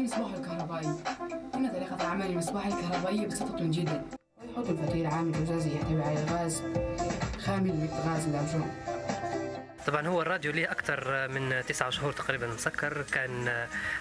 المصباح الكهربائي. إن طريقة عمل المصباح الكهربائي بسيطة جدا ويحط الفتيل عامل زجاجي يحتوي على الغاز خامل غاز الأرجون طبعا هو الراديو ليه أكثر من تسعة شهور تقريبا مسكر. كان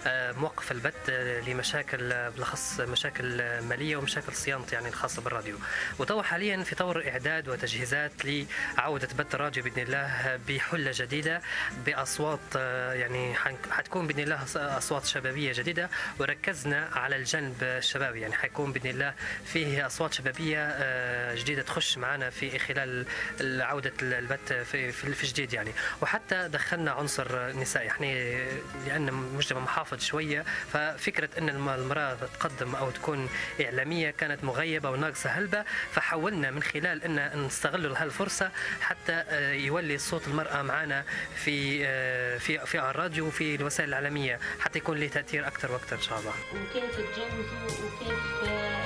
آه، موقف البث لمشاكل بالأخص مشاكل مالية ومشاكل صيانة يعني الخاصة بالراديو. وتوا حاليا في طور إعداد وتجهيزات لعودة بث الراديو بإذن الله بحلة جديدة بأصوات آه، يعني حتكون بإذن الله أصوات شبابية جديدة. وركزنا على الجانب الشبابي يعني حيكون بإذن الله فيه أصوات شبابية آه، جديدة تخش معنا في خلال عودة البث في في جديد يعني. وحتى دخلنا عنصر نسائي يعني لأن مجتمع محافظ شوية ففكرة إن الم- المرأة تقدم أو تكون إعلامية كانت مغيبة وناقصة هلبة فحاولنا من خلال ان نستغل هالفرصه حتى آه، يولي صوت المرأة معنا في آه، في في الراديو وفي الوسائل الإعلامية حتى يكون له تأثير أكثر وأكثر إن شاء الله. وكيف تجوزوا وكيف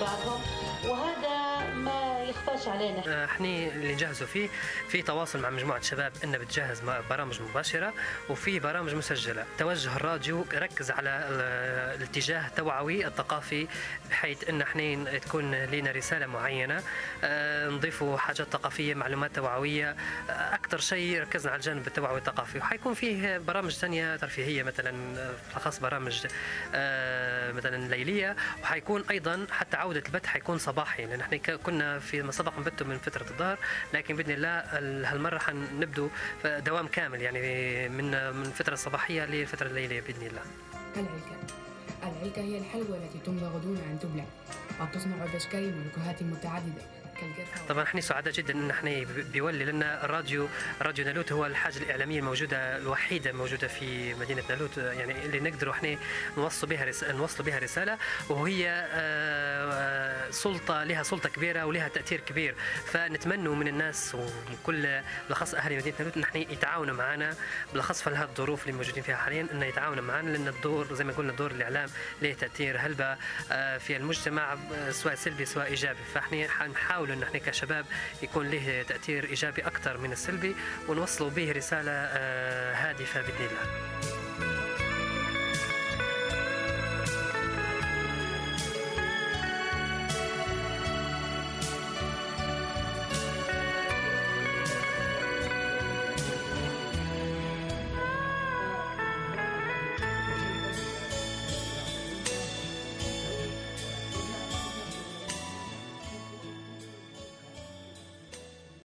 بعضهم وهذا يخفاش علينا. إحنا اللي نجهزوا فيه في تواصل مع مجموعة شباب انها بتجهز برامج مباشرة وفي برامج مسجلة. توجه الراديو ركز على ال- الاتجاه التوعوي الثقافي بحيث إن إحنا تكون لنا رسالة معينة. آه، نضيفوا حاجات ثقافية معلومات توعوية. آه، أكثر شيء ركزنا على الجانب التوعوي الثقافي. وحيكون فيه برامج ثانية ترفيهية مثلا بالأخص برامج مثلا ليلية. وحيكون أيضا حتى عودة البث حيكون صباحي لأن إحنا كنا في سبق نبثوا من فترة الظهر لكن بإذن الله ال- هالمرة حنبدو دوام كامل يعني من من الفترة الصباحيه للفتره الليليه بإذن الله. العلكة العلكة هي الحلوى التي تمضغ دون أن تبلع وتصنع بأشكال ونكهات كالقرفة طبعا إحنا سعداء جدا إن إحنا بيولي لنا الراديو راديو نالوت هو الحاجة الإعلامية الموجودة الوحيدة موجودة في مدينة نالوت. يعني اللي نقدروا إحنا نوصلوا بها رس... نوصلوا بها رسالة وهي آه، سلطة لها سلطة كبيرة ولها تأثير كبير. فنتمنوا من الناس ومن كل بالأخص أهل مدينة نالوت إن إحنا يتعاونوا معنا بالأخص في هالظروف اللي موجودين فيها حاليا انه يتعاونوا معنا لأن الدور زي ما قلنا دور الإعلام له تأثير؟ هلبة آه، في المجتمع آه، سواء سلبي سواء إيجابي. فإحنا حنحاول أن إحنا كشباب يكون له تأثير إيجابي أكثر من السلبي ونوصلوا به رسالة آه، هادفة بإذن الله.